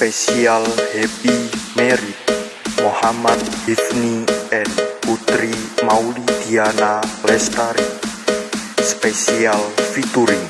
Spesial Happy Merit Muhammad Hifni and Putri Maulidiana Lestari. Spesial featuring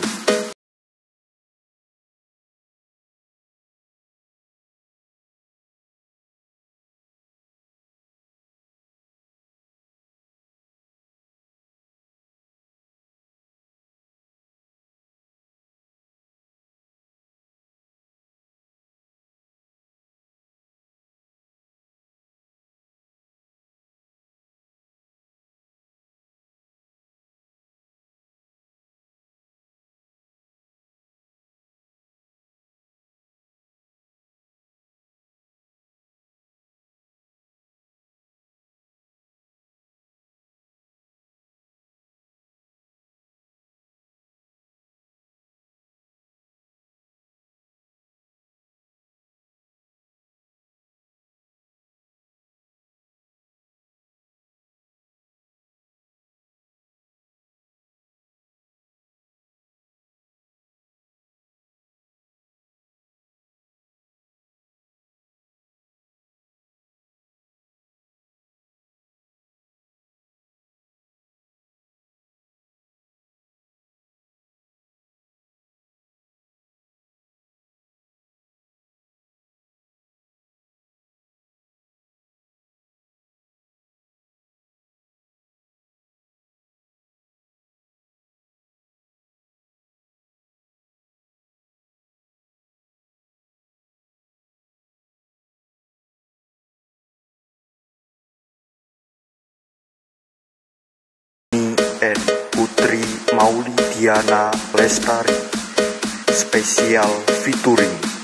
and Putri Maulidiana Lestari Spesial featuring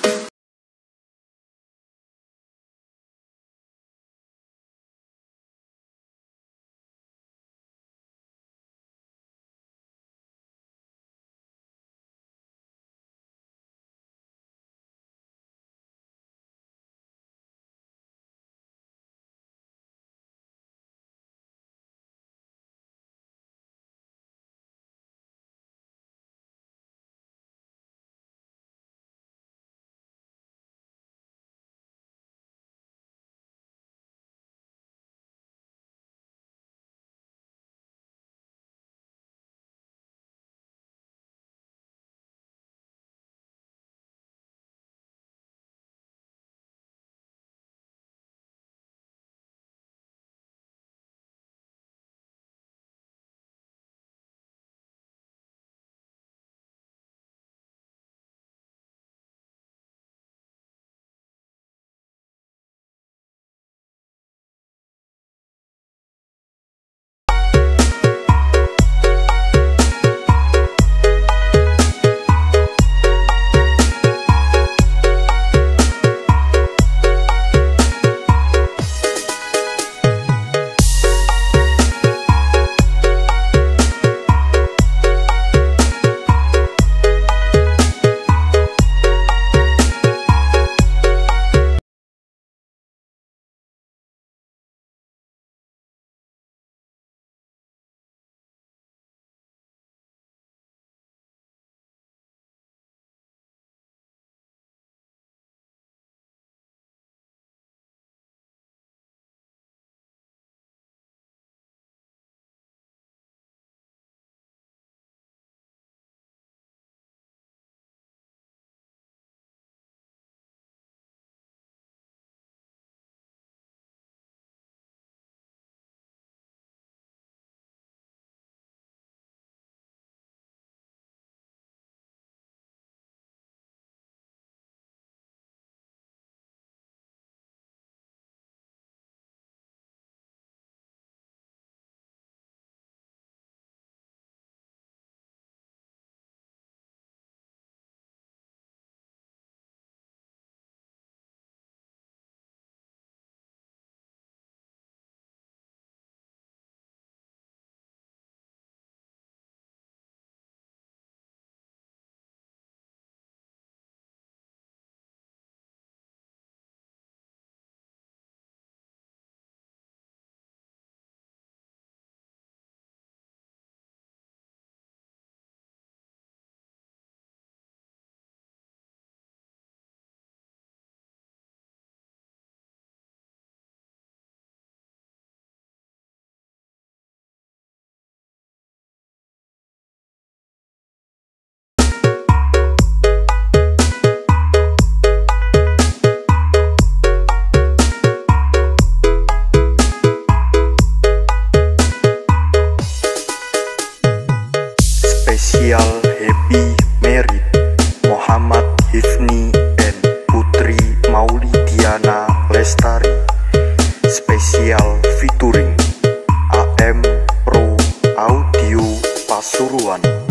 Official Happy Merit Muhammad Hifni dan Putri Maulidiana Lestari. Spesial featuring AM Pro Audio Pasuruan.